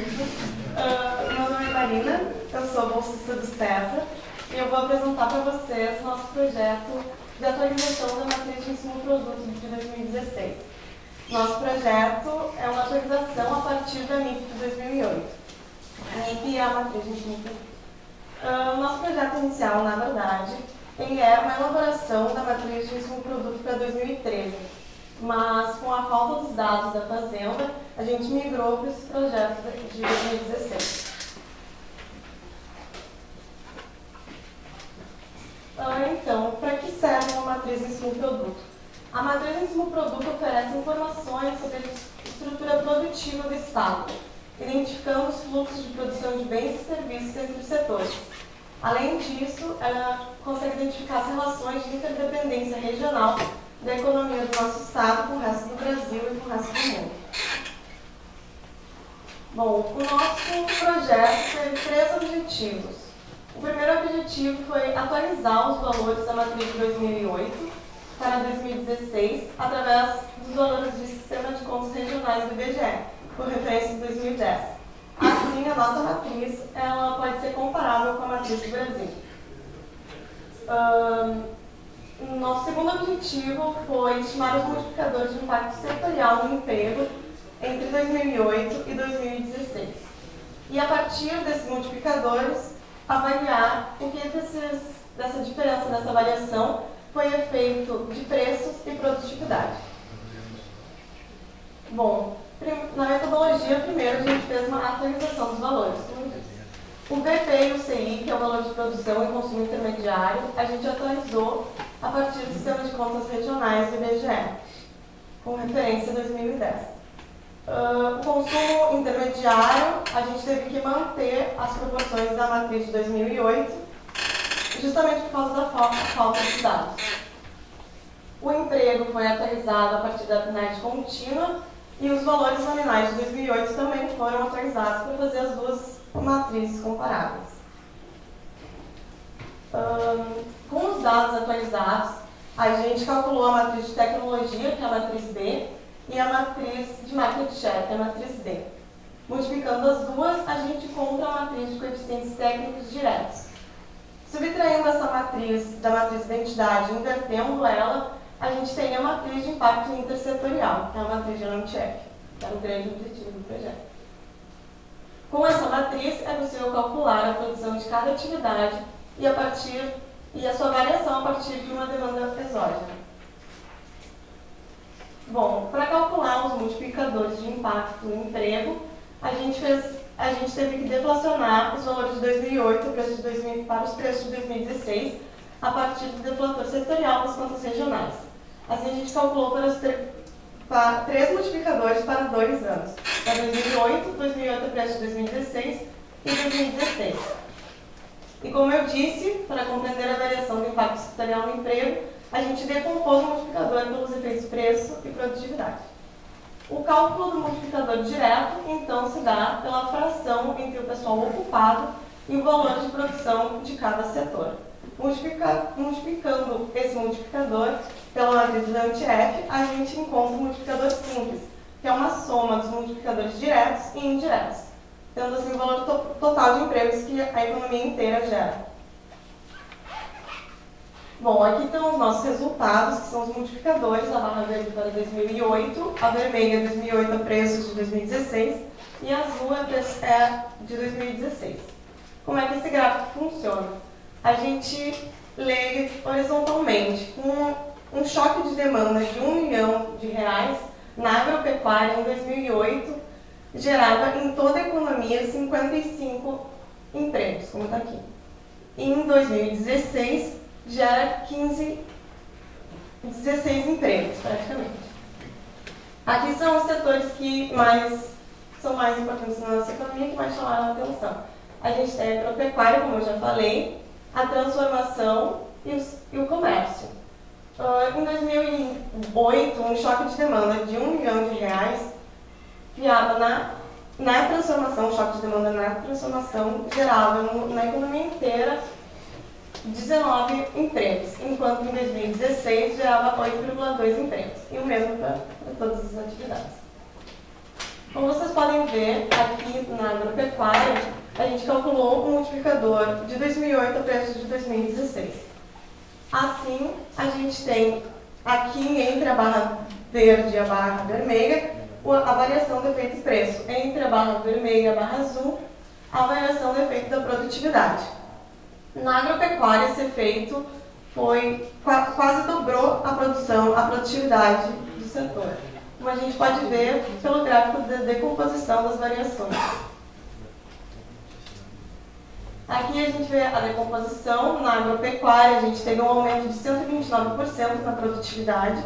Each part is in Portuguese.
Uh, meu nome é Marina, eu sou bolsista do César e eu vou apresentar para vocês nosso projeto de atualização da matriz de ensino produto de 2016. Nosso projeto é uma atualização a partir da NIP de 2008. A NIP é a matriz de ensino produto. Uh, nosso projeto inicial, na verdade, ele é uma elaboração da matriz de ensino produto para 2013 mas com a falta dos dados da Fazenda, a gente migrou para esse projeto de 2016. Ah, então, para que serve uma matriz ensino-produto? A matriz ensino-produto oferece informações sobre a estrutura produtiva do Estado, identificando os fluxos de produção de bens e serviços entre os setores. Além disso, ela consegue identificar as relações de interdependência regional da economia do nosso Estado com o resto do Brasil e com o resto do mundo. Bom, o nosso projeto teve três objetivos. O primeiro objetivo foi atualizar os valores da matriz de 2008 para 2016 através dos valores do Sistema de Contas Regionais do IBGE, por referência de 2010. Assim, a nossa matriz ela pode ser comparável com a matriz do Brasil. Um, nosso segundo objetivo foi estimar os multiplicadores de impacto setorial no emprego entre 2008 e 2016. E a partir desses multiplicadores, avaliar o que desses, dessa diferença, dessa variação, foi efeito de preços e produtividade. Bom, na metodologia, primeiro a gente fez uma atualização dos valores. O VP e o CI, que é o valor de produção e consumo intermediário, a gente atualizou a partir do sistema de contas regionais do IBGE, com referência a 2010. Uh, o consumo intermediário, a gente teve que manter as proporções da matriz de 2008, justamente por causa da falta, falta de dados. O emprego foi atualizado a partir da PNED contínua e os valores nominais de 2008 também foram atualizados para fazer as duas matrizes comparáveis. Com os dados atualizados, a gente calculou a matriz de tecnologia, que é a matriz B, e a matriz de market share, que é a matriz D. Multiplicando as duas, a gente encontra a matriz de coeficientes técnicos diretos. Subtraindo essa matriz da matriz de identidade, invertendo ela, a gente tem a matriz de impacto intersetorial, que é a matriz de Lomchek, que era o grande objetivo do projeto. Com essa matriz, é possível calcular a produção de cada atividade e a partir e a sua variação a partir de uma demanda exógena. Bom, para calcular os multiplicadores de impacto no emprego, a gente, fez, a gente teve que deflacionar os valores de 2008 de 2000, para os preços de 2016 a partir do deflator setorial das contas regionais. Assim, a gente calculou para os para três multiplicadores para dois anos, para 2008, 2008 a preço de 2016 e 2016. E como eu disse, para compreender a variação do impacto setorial no emprego, a gente decompôs o multiplicador pelos efeitos preço e produtividade. O cálculo do multiplicador direto, então, se dá pela fração entre o pessoal ocupado e o valor de produção de cada setor. Multiplica, multiplicando esse multiplicador pela matriz F, a gente encontra um multiplicador simples, que é uma soma dos multiplicadores diretos e indiretos, tendo assim o valor to total de empregos que a economia inteira gera. Bom, aqui estão os nossos resultados, que são os multiplicadores, a barra verde para 2008, a vermelha 2008 a preços de 2016 e a azul é de 2016. Como é que esse gráfico funciona? A gente lê horizontalmente, com um choque de demanda de um milhão de reais na agropecuária em 2008 gerava em toda a economia 55 empregos, como está aqui. Em 2016, gera 15, 16 empregos, praticamente. Aqui são os setores que mais são mais importantes na nossa economia, que mais chamaram a atenção. A gente tem a agropecuária, como eu já falei, a transformação e, os, e o comércio. Uh, em 2008, um choque de demanda de um milhão de reais criava na, na transformação, um choque de demanda na transformação gerava na economia inteira 19 empregos, enquanto em 2016 gerava 8,2 empregos, e o mesmo para todas as atividades. Como vocês podem ver, aqui na agropecuária, a gente calculou o multiplicador de 2008 a preço de 2016. Assim, a gente tem aqui entre a barra verde e a barra vermelha a variação do efeito de preço. Entre a barra vermelha e a barra azul, a variação do efeito da produtividade. Na agropecuária, esse efeito foi quase dobrou a produção, a produtividade do setor. Como a gente pode ver pelo gráfico de decomposição das variações. Aqui a gente vê a decomposição na agropecuária, a gente teve um aumento de 129% na produtividade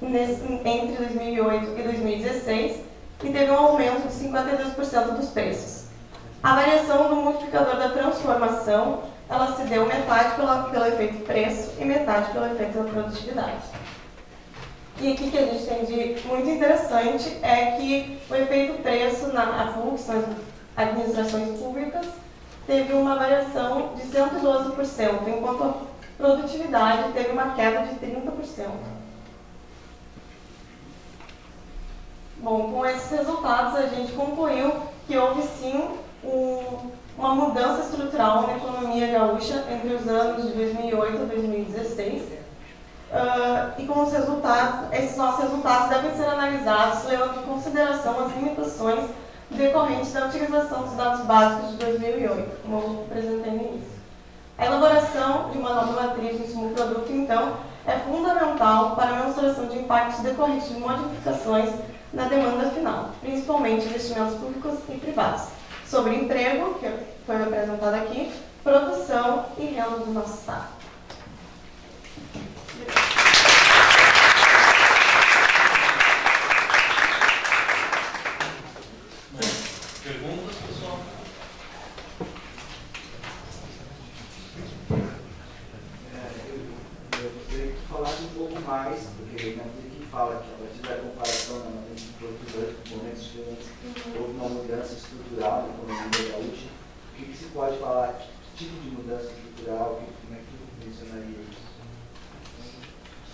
nesse, entre 2008 e 2016 e teve um aumento de 52% dos preços. A variação do multiplicador da transformação, ela se deu metade pela, pelo efeito preço e metade pelo efeito da produtividade. E aqui que a gente tem de muito interessante é que o efeito preço na AFUC, são as administrações públicas, teve uma variação de 112%, enquanto a produtividade teve uma queda de 30%. Bom, com esses resultados a gente concluiu que houve sim um, uma mudança estrutural na economia gaúcha entre os anos de 2008 a 2016. Uh, e com os resultados, esses nossos resultados devem ser analisados levando em consideração as limitações decorrentes da utilização dos dados básicos de 2008, como eu apresentei no início. A elaboração de uma nova matriz de insumo produto, então, é fundamental para a mensuração de impactos decorrentes de modificações na demanda final, principalmente investimentos públicos e privados, sobre emprego, que foi apresentado aqui, produção e renda do nosso Estado.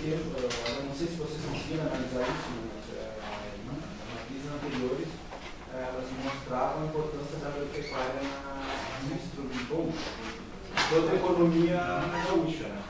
Eh, eu não sei se vocês conseguiram analisar isso, mas eh, nas crises anteriores eh, elas mostravam a importância da agropecuária no instrumento toda a economia gaúcha. Né?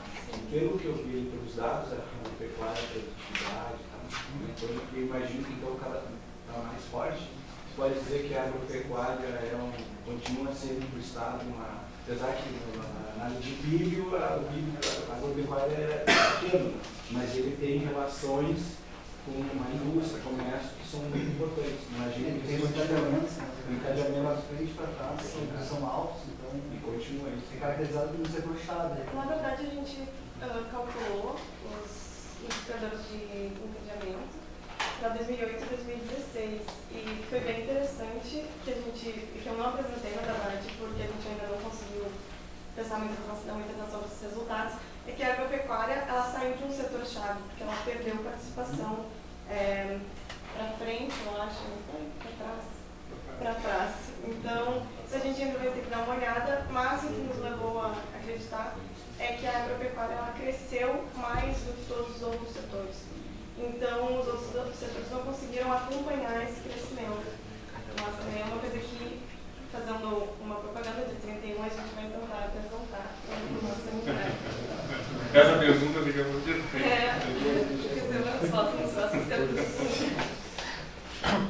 Pelo que eu vi pelos dados, a agropecuária, a produtividade, tá? então eu imagino que então cada está mais forte. Você pode dizer que a agropecuária é um, continua sendo para o Estado uma, apesar que na análise de PIB, o PIB agropecuária é pequeno, mas ele tem relações com a indústria, comércio, que são muito importantes. Imagina que tem né? um encadeamento, encadeamento frente para trás, são, altos, então. E continua isso. É caracterizado por ser gostado. Na verdade, a gente uh, calculou os indicadores de encadeamento para 2008 e 2016. E foi bem interessante que a gente, que eu não apresentei na verdade, porque a gente ainda não conseguiu prestar muita atenção, muita atenção nos resultados, informação します。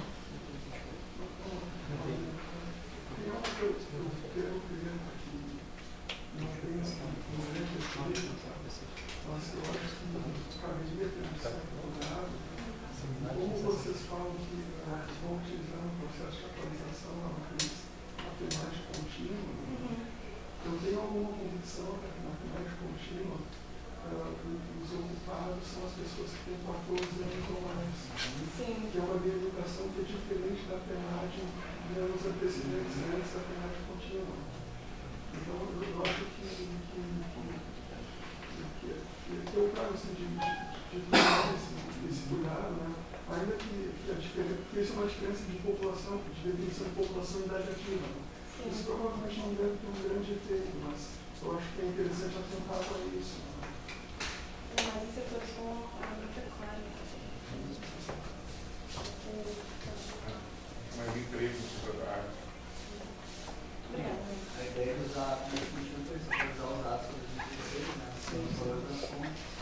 Assim, de, de, de tomar esse, esse cuidado, né? ainda que, que a diferença, porque isso é uma diferença de população, de definição de população e idade ativa. Né? Isso provavelmente não deve ter um grande efeito, mas eu acho que é interessante atentar para isso. Né? Mas esse setor com agropecuária. Mas emprego, sociedade. Obrigada. A ideia de usar a foi isso, foi usar os dados que a gente fez, né? Sem os valores das fontes.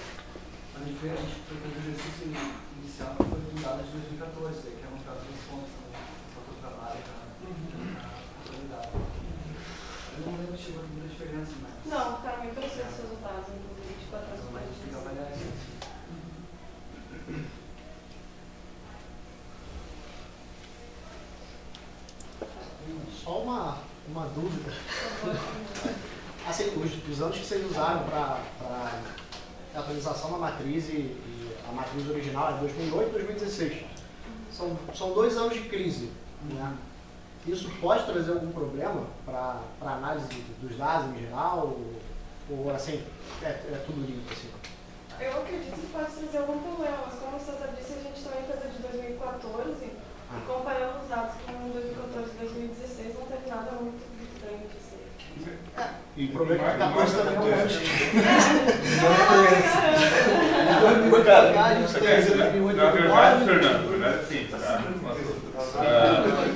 A gente fez, a gente o exercício inicial que foi dados de 2014, que é um caso fontes, né? Só que o trabalho na atualidade. Eu não lembro se chegou a muita diferença, mas. Não, ficaram muito parecidos os resultados, inclusive de 4 anos. Mas a gente tem que avaliar isso. Só uma, uma dúvida. Assim, os, os anos que vocês usaram para atualização da matriz e, e, a matriz original é 2008 e 2016. São, são dois anos de crise. Né? Isso pode trazer algum problema para a análise dos dados em geral? Ou, ou assim, é, é tudo limpo? Assim? Eu acredito que pode trazer algum problema, mas como o César disse, a gente também fez a de 2014 e comparando os dados com 2014 e 2016 não teve nada muito grande. Assim. E o problema é que está postando. A gente tem Na verdade, Fernando, na verdade, sim, tá? Ah,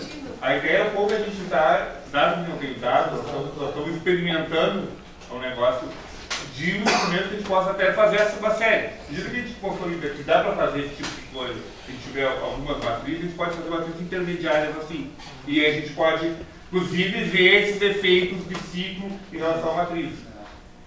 a ideia é um pouco a gente dar, dados não tem dados, nós estamos experimentando um negócio de um instrumento que a gente possa até fazer essa uma série. Medida que a gente consolida que dá para fazer esse tipo de coisa, se tiver algumas matrizes, a gente pode fazer matrizes intermediárias assim. E aí a gente pode, inclusive, ver esses efeitos de ciclo em relação à matriz.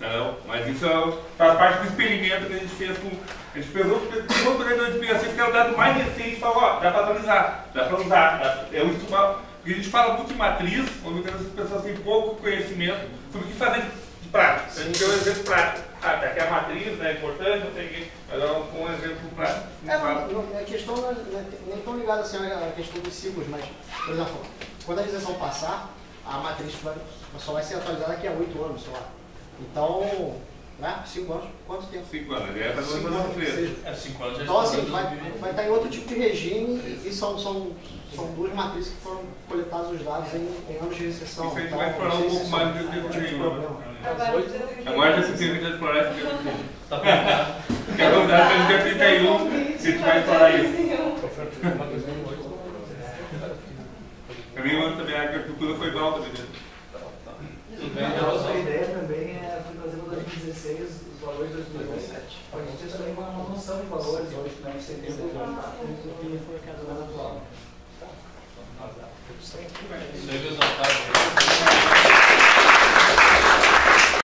Entendeu? Mas isso é- faz parte do experimento que a gente fez com. A gente pegou pegou o treinador de PSC, que era o dado mais recente, e falou: ó, dá para atualizar, dá para usar. dá- É um instrumento. porque A gente fala muito de matriz, quando as pessoas têm pouco conhecimento sobre o que fazer de prático. A gente deu um exemplo prático. Ah, tá a matriz, né, é importante, não sei o quê, mas é um exemplo prático. É, não, a questão não é, não é nem tão ligada assim à questão dos ciclos, mas, por exemplo, quando a isenção passar, a matriz só vai ser atualizada daqui a oito anos, sei lá. Então, né? Cinco anos, quanto tempo? Cinco anos, é fazer Cinco anos, seja. É, 5 anos já Então, assim, vai, vai estar em outro tipo de regime e são, são, são duas matrizes que foram coletados os dados em, em anos de recessão. Isso a gente Então, vai explorar um se pouco é mais um do tipo de tempo problema. Agora, de 2016. Agora já se tem que explorar esse tempo. Tá combinado. Porque a novidade é no dia 31, a gente vai explorar isso. Pra mim, eu também a agricultura foi igual também. né? A nossa ideia também 2006, os valores de 2007. A gente tem uma noção de valores hoje que nós recebemos do ano ah, tá. então, atual. Isso aí. Tá.